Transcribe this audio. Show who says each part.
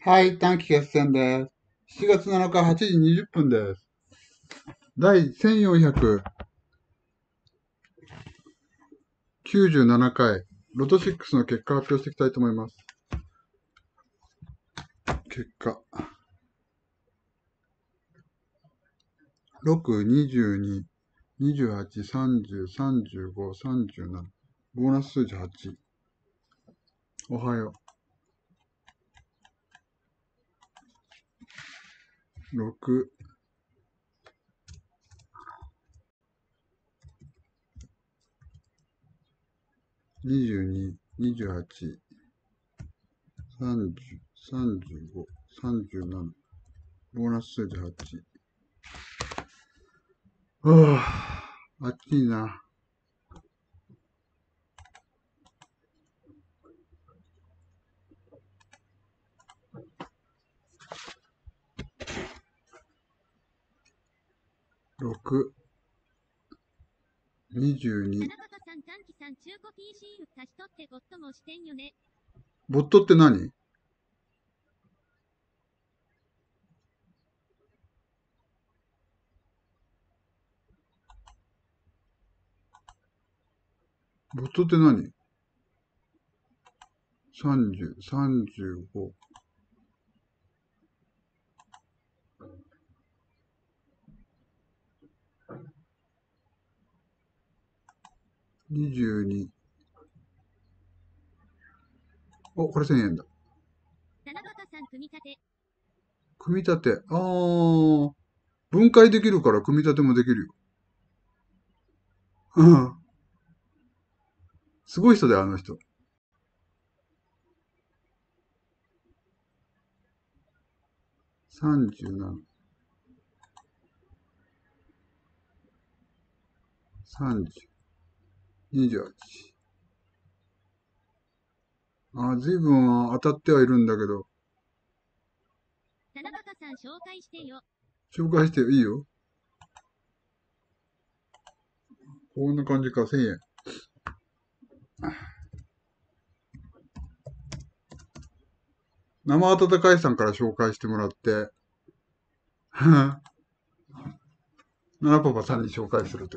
Speaker 1: はい、短期決戦です。7月7日8時20分です。第1497回、ロト6の結果発表していきたいと思います。結果。6、22、28、30、35、37。ボーナス数字8。おはよう。六、二十二、二十八、三十、三十五、三十七、ボーナス数字八。ああ、暑いな。6、22
Speaker 2: 田、中さん短期さん中古 PC 足し取ってゴッドもしてんよね。
Speaker 1: ボットって何？ボットって何 ?30、35。22。お、これ1000円だ。
Speaker 2: 組み立て。
Speaker 1: 組み立て。あー。分解できるから組み立てもできるよ。うん。すごい人だよ、あの人。37。30。28。あ、ずいぶん当たってはいるんだけど、
Speaker 2: 田中さん紹介してよ。
Speaker 1: 紹介していいよ。こんな感じか、1000円。生温かいさんから紹介してもらって、ナナパパさんに紹介すると。